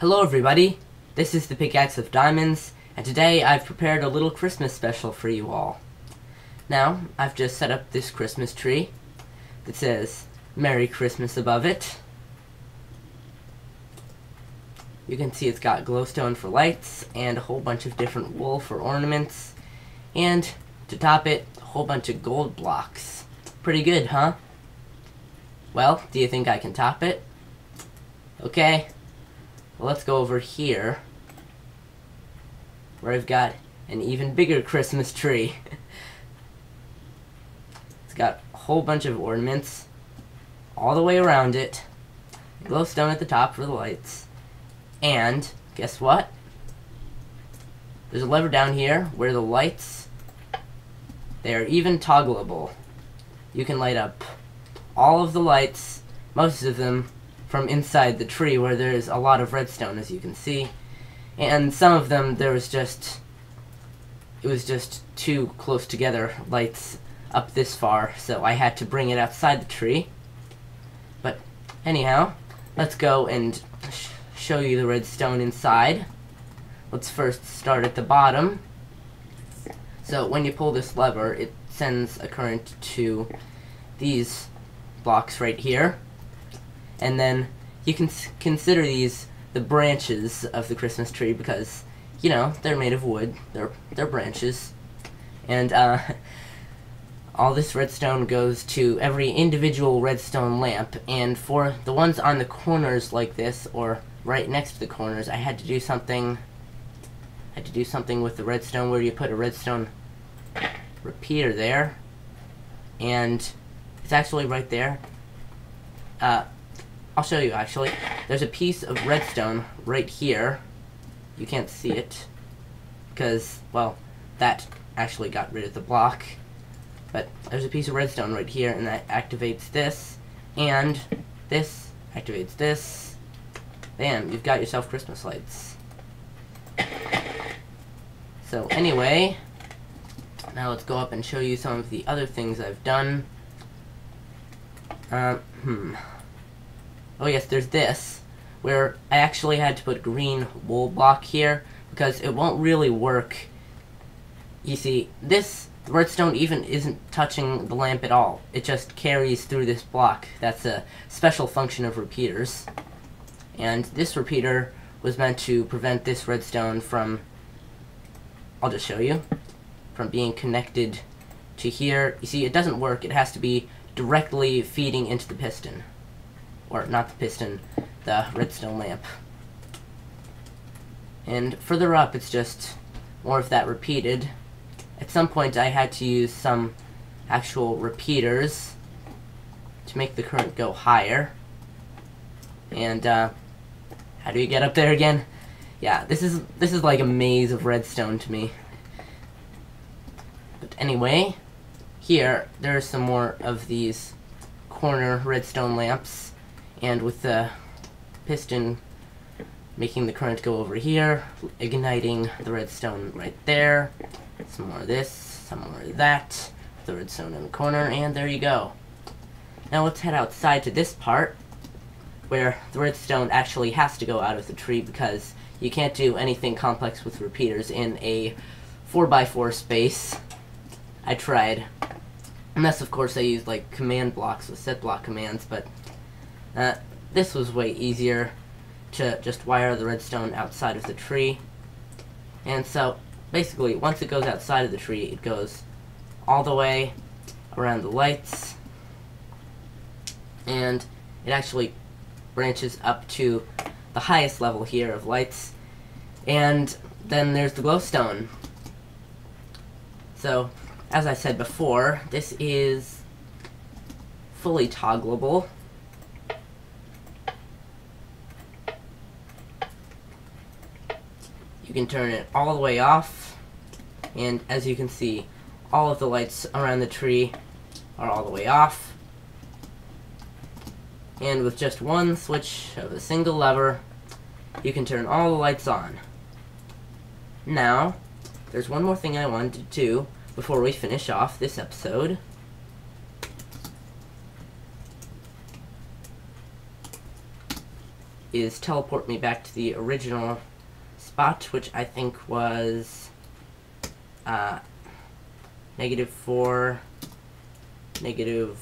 Hello everybody, this is the Pickaxe of Diamonds, and today I've prepared a little Christmas special for you all. Now, I've just set up this Christmas tree that says Merry Christmas above it. You can see it's got glowstone for lights, and a whole bunch of different wool for ornaments, and to top it, a whole bunch of gold blocks. Pretty good, huh? Well, do you think I can top it? Okay, let's go over here, where I've got an even bigger Christmas tree. it's got a whole bunch of ornaments all the way around it, glowstone at the top for the lights, and guess what? There's a lever down here where the lights, they are even toggleable. You can light up all of the lights, most of them from inside the tree where there's a lot of redstone as you can see. And some of them there was just it was just too close together lights up this far so I had to bring it outside the tree. But anyhow let's go and sh show you the redstone inside. Let's first start at the bottom. So when you pull this lever it sends a current to these blocks right here and then you can consider these the branches of the Christmas tree because you know they're made of wood. They're they're branches, and uh, all this redstone goes to every individual redstone lamp. And for the ones on the corners like this, or right next to the corners, I had to do something. I had to do something with the redstone where you put a redstone repeater there, and it's actually right there. Uh, I'll show you actually. There's a piece of redstone right here. You can't see it because, well, that actually got rid of the block. But there's a piece of redstone right here and that activates this and this activates this. Bam, you've got yourself Christmas lights. So anyway, now let's go up and show you some of the other things I've done. Um, hmm. Oh yes, there's this, where I actually had to put green wool block here, because it won't really work. You see, this redstone even isn't touching the lamp at all. It just carries through this block. That's a special function of repeaters. And this repeater was meant to prevent this redstone from, I'll just show you, from being connected to here. You see, it doesn't work. It has to be directly feeding into the piston or not the piston, the redstone lamp. And further up, it's just more of that repeated. At some point, I had to use some actual repeaters to make the current go higher. And, uh, how do you get up there again? Yeah, this is, this is like a maze of redstone to me. But anyway, here, there's some more of these corner redstone lamps and with the piston making the current go over here, igniting the redstone right there, some more of this, some more of that, the redstone in the corner, and there you go. Now let's head outside to this part, where the redstone actually has to go out of the tree because you can't do anything complex with repeaters in a 4x4 space. I tried. Unless, of course, I used, like, command blocks with set block commands, but uh, this was way easier to just wire the redstone outside of the tree. And so, basically, once it goes outside of the tree, it goes all the way around the lights. And it actually branches up to the highest level here of lights. And then there's the glowstone. So, as I said before, this is fully toggleable. You can turn it all the way off. And as you can see all of the lights around the tree are all the way off. And with just one switch of a single lever you can turn all the lights on. Now there's one more thing I wanted to do before we finish off this episode. Is teleport me back to the original spot, which I think was uh, negative 4, negative,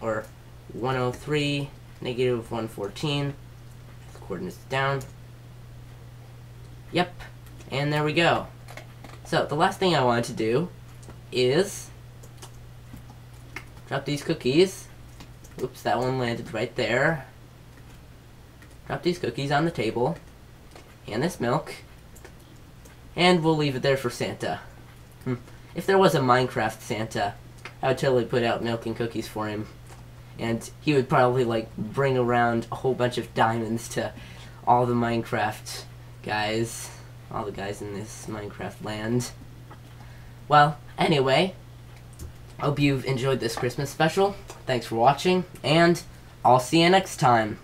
or 103, negative 114. The coordinates down. Yep, and there we go. So, the last thing I wanted to do is drop these cookies. Oops, that one landed right there. Drop these cookies on the table. And this milk. And we'll leave it there for Santa. Hmm. If there was a Minecraft Santa, I would totally put out milk and cookies for him. And he would probably, like, bring around a whole bunch of diamonds to all the Minecraft guys. All the guys in this Minecraft land. Well, anyway, hope you've enjoyed this Christmas special. Thanks for watching, and I'll see you next time.